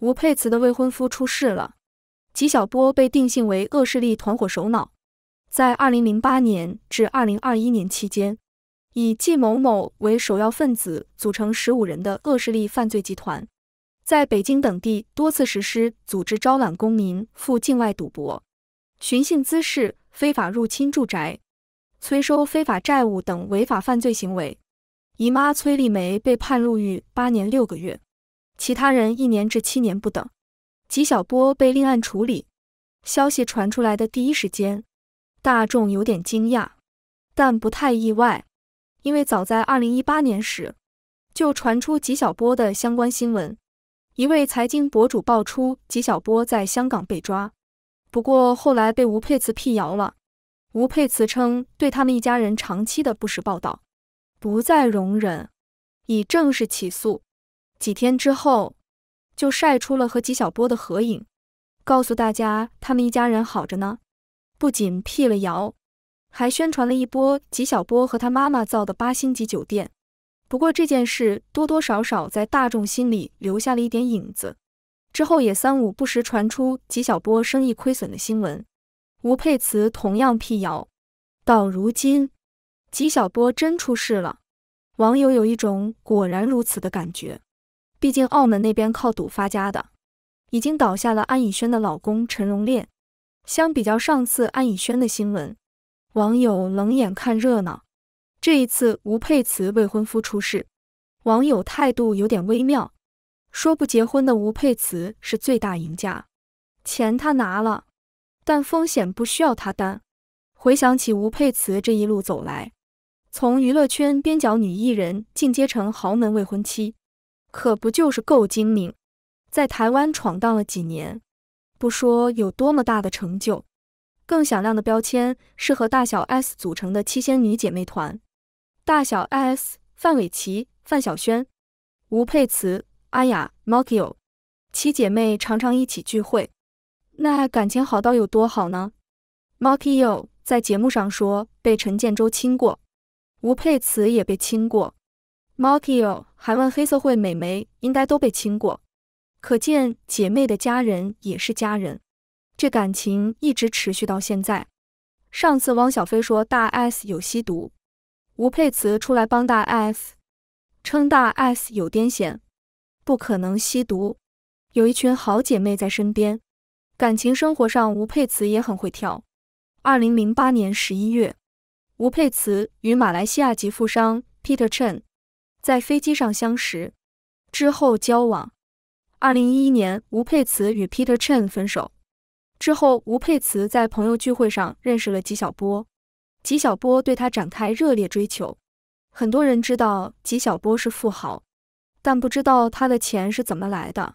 吴佩慈的未婚夫出事了，纪晓波被定性为恶势力团伙首脑。在2008年至2021年期间，以季某某为首要分子，组成十五人的恶势力犯罪集团，在北京等地多次实施组织招揽公民赴境外赌博、寻衅滋事、非法入侵住宅、催收非法债务等违法犯罪行为。姨妈崔丽梅被判入狱八年六个月。其他人一年至七年不等。纪晓波被另案处理。消息传出来的第一时间，大众有点惊讶，但不太意外，因为早在二零一八年时就传出纪晓波的相关新闻。一位财经博主爆出纪晓波在香港被抓，不过后来被吴佩慈辟谣了。吴佩慈称对他们一家人长期的不实报道不再容忍，已正式起诉。几天之后，就晒出了和纪晓波的合影，告诉大家他们一家人好着呢。不仅辟了谣，还宣传了一波纪晓波和他妈妈造的八星级酒店。不过这件事多多少少在大众心里留下了一点影子。之后也三五不时传出纪晓波生意亏损的新闻，吴佩慈同样辟谣。到如今，纪晓波真出事了，网友有一种果然如此的感觉。毕竟澳门那边靠赌发家的，已经倒下了安以轩的老公陈荣炼。相比较上次安以轩的新闻，网友冷眼看热闹。这一次吴佩慈未婚夫出事，网友态度有点微妙，说不结婚的吴佩慈是最大赢家，钱他拿了，但风险不需要他担。回想起吴佩慈这一路走来，从娱乐圈边角女艺人进阶成豪门未婚妻。可不就是够精明，在台湾闯荡了几年，不说有多么大的成就，更响亮的标签是和大小 S 组成的七仙女姐妹团。大小 S 范玮琪、范晓萱、吴佩慈、阿雅、Makio 七姐妹常常一起聚会，那感情好到有多好呢？Makio 在节目上说被陈建州亲过，吴佩慈也被亲过。Makio 还问黑社会美眉应该都被亲过，可见姐妹的家人也是家人，这感情一直持续到现在。上次汪小菲说大 S 有吸毒，吴佩慈出来帮大 S，称大 S 有癫痫，不可能吸毒，有一群好姐妹在身边。感情生活上，吴佩慈也很会跳。二零零八年十一月，吴佩慈与马来西亚籍富商 Peter Chen。在飞机上相识，之后交往。二零一一年，吴佩慈与 Peter Chen 分手之后，吴佩慈在朋友聚会上认识了纪晓波，纪晓波对她展开热烈追求。很多人知道纪晓波是富豪，但不知道他的钱是怎么来的。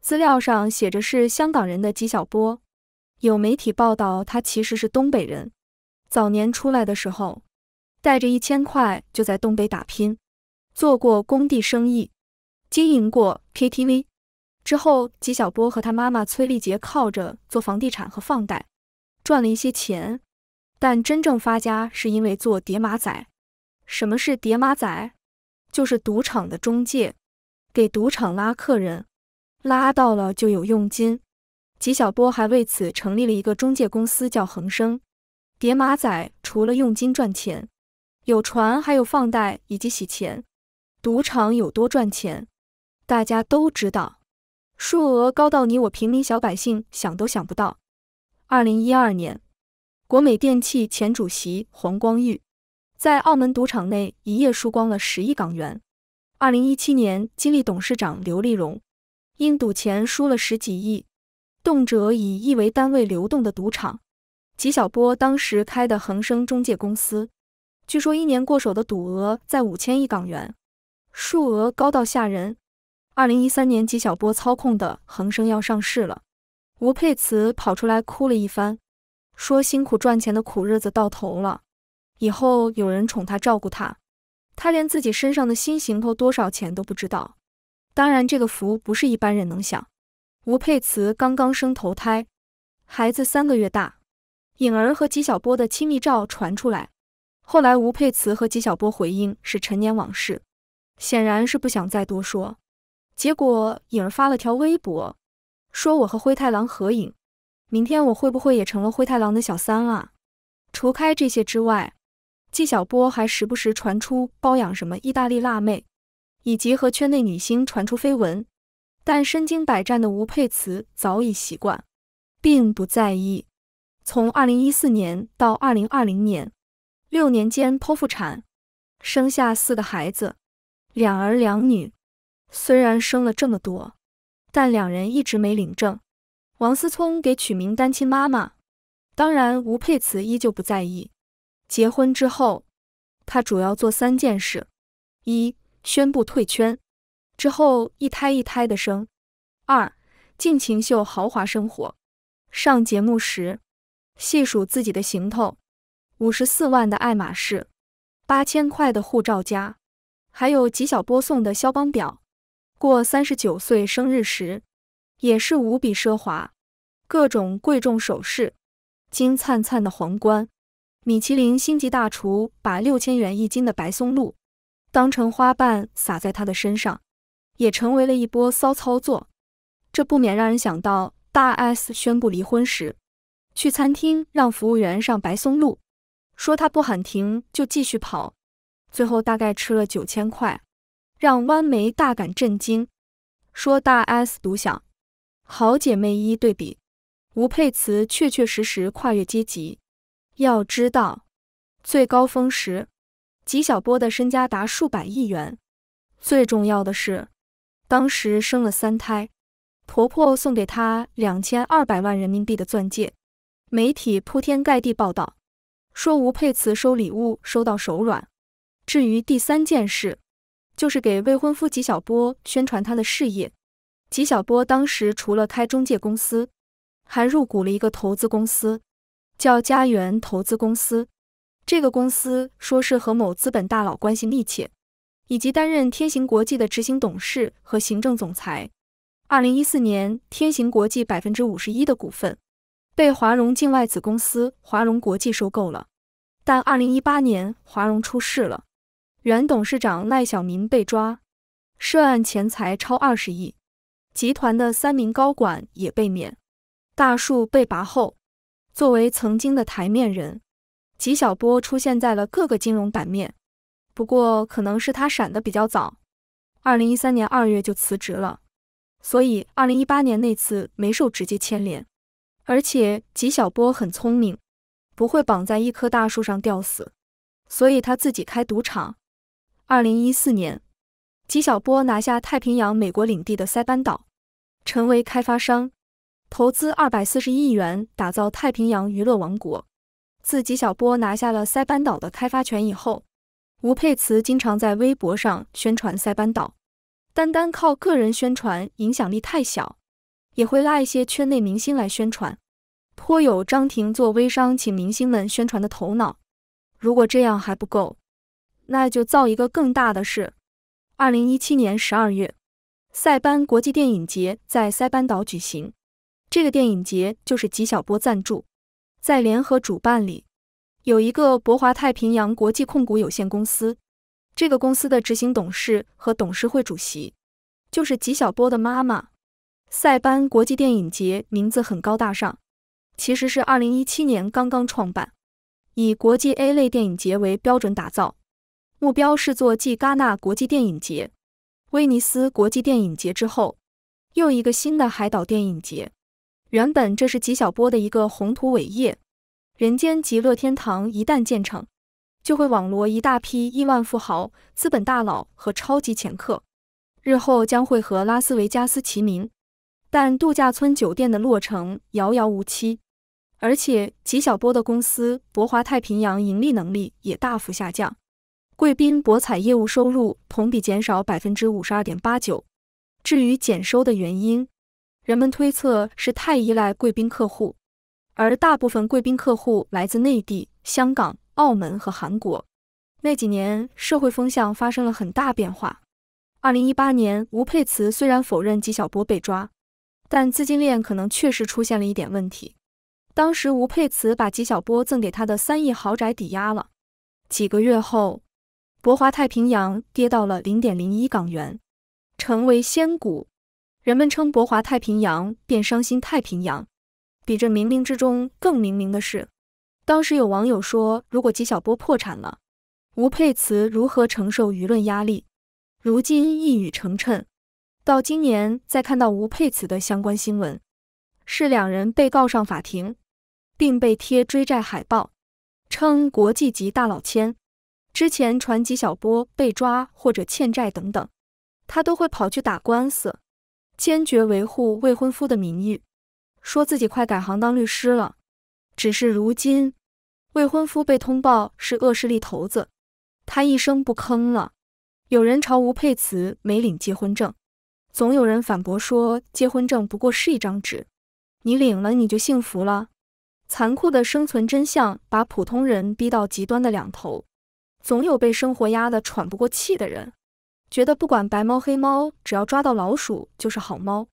资料上写着是香港人的纪晓波，有媒体报道他其实是东北人。早年出来的时候，带着一千块就在东北打拼。做过工地生意，经营过 KTV，之后纪晓波和他妈妈崔丽杰靠着做房地产和放贷赚了一些钱，但真正发家是因为做叠马仔。什么是叠马仔？就是赌场的中介，给赌场拉客人，拉到了就有佣金。纪晓波还为此成立了一个中介公司，叫恒生。叠马仔除了佣金赚钱，有船，还有放贷以及洗钱。赌场有多赚钱，大家都知道，数额高到你我平民小百姓想都想不到。二零一二年，国美电器前主席黄光裕在澳门赌场内一夜输光了十亿港元。二零一七年，金立董事长刘立荣因赌钱输了十几亿，动辄以亿为单位流动的赌场。纪晓波当时开的恒生中介公司，据说一年过手的赌额在五千亿港元。数额高到吓人。二零一三年，纪晓波操控的恒生要上市了，吴佩慈跑出来哭了一番，说辛苦赚钱的苦日子到头了，以后有人宠他照顾他，他连自己身上的新行头多少钱都不知道。当然，这个福不是一般人能享。吴佩慈刚刚生头胎，孩子三个月大，颖儿和纪晓波的亲密照传出来，后来吴佩慈和纪晓波回应是陈年往事。显然是不想再多说。结果颖儿发了条微博，说我和灰太狼合影，明天我会不会也成了灰太狼的小三啊？除开这些之外，纪晓波还时不时传出包养什么意大利辣妹，以及和圈内女星传出绯闻。但身经百战的吴佩慈早已习惯，并不在意。从2014年到2020年，六年间剖腹产，生下四个孩子，两儿两女。虽然生了这么多，但两人一直没领证。王思聪给取名单亲妈妈。当然，吴佩慈依旧不在意。结婚之后，她主要做三件事：一、宣布退圈，之后一胎一胎的生；二、尽情秀豪华生活，上节目时细数自己的行头：五十四万的爱马仕，八千块的护照夹，还有纪晓波送的肖邦表。过三十九岁生日时，也是无比奢华，各种贵重首饰，金灿灿的皇冠。米其林星级大厨把六千元一斤的白松露当成花瓣撒在他的身上，也成为了一波骚操作。这不免让人想到大 S 宣布离婚时，去餐厅让服务员上白松露，说他不喊停就继续跑，最后大概吃了九千块。让弯梅大感震惊，说大 S 独享。好姐妹一对比，吴佩慈确确实实跨越阶级。要知道，最高峰时，纪晓波的身家达数百亿元。最重要的是，当时生了三胎，婆婆送给她两千二百万人民币的钻戒。媒体铺天盖地报道，说吴佩慈收礼物收到手软。至于第三件事，就是给未婚夫吉小波宣传他的事业。吉小波当时除了开中介公司，还入股了一个投资公司，叫家园投资公司。这个公司说是和某资本大佬关系密切，以及担任天行国际的执行董事和行政总裁。二零一四年，天行国际百分之五十一的股份被华融境外子公司华融国际收购了，但二零一八年华融出事了。原董事长赖小民被抓，涉案钱财超二十亿，集团的三名高管也被免。大树被拔后，作为曾经的台面人，纪晓波出现在了各个金融版面。不过，可能是他闪的比较早，二零一三年二月就辞职了，所以二零一八年那次没受直接牵连。而且纪晓波很聪明，不会绑在一棵大树上吊死，所以他自己开赌场。二零一四年，纪晓波拿下太平洋美国领地的塞班岛，成为开发商，投资二百四十亿元打造太平洋娱乐王国。自纪晓波拿下了塞班岛的开发权以后，吴佩慈经常在微博上宣传塞班岛，单单靠个人宣传影响力太小，也会拉一些圈内明星来宣传，颇有张庭做微商请明星们宣传的头脑。如果这样还不够。那就造一个更大的事。二零一七年十二月，塞班国际电影节在塞班岛举行。这个电影节就是纪晓波赞助，在联合主办里有一个博华太平洋国际控股有限公司。这个公司的执行董事和董事会主席就是纪晓波的妈妈。塞班国际电影节名字很高大上，其实是二零一七年刚刚创办，以国际 A 类电影节为标准打造。目标是做继戛纳国际电影节、威尼斯国际电影节之后，又一个新的海岛电影节。原本这是吉小波的一个宏图伟业，人间极乐天堂一旦建成，就会网罗一大批亿万富豪、资本大佬和超级潜客，日后将会和拉斯维加斯齐名。但度假村酒店的落成遥遥无期，而且吉小波的公司博华太平洋盈利能力也大幅下降。贵宾博彩业务收入同比减少百分之五十二点八九。至于减收的原因，人们推测是太依赖贵宾客户，而大部分贵宾客户来自内地、香港、澳门和韩国。那几年社会风向发生了很大变化。二零一八年，吴佩慈虽然否认纪晓波被抓，但资金链可能确实出现了一点问题。当时吴佩慈把纪晓波赠给他的三亿豪宅抵押了，几个月后。博华太平洋跌到了零点零一港元，成为仙股。人们称博华太平洋变伤心太平洋。比这冥冥之中更冥冥的是，当时有网友说，如果纪晓波破产了，吴佩慈如何承受舆论压力？如今一语成谶。到今年再看到吴佩慈的相关新闻，是两人被告上法庭，并被贴追债海报，称国际级大佬签。之前传纪晓波被抓或者欠债等等，他都会跑去打官司，坚决维护未婚夫的名誉。说自己快改行当律师了，只是如今未婚夫被通报是恶势力头子，他一声不吭了。有人嘲吴佩慈没领结婚证，总有人反驳说结婚证不过是一张纸，你领了你就幸福了。残酷的生存真相把普通人逼到极端的两头，总有被生活压得喘不过气的人，觉得不管白猫黑猫，只要抓到老鼠就是好猫。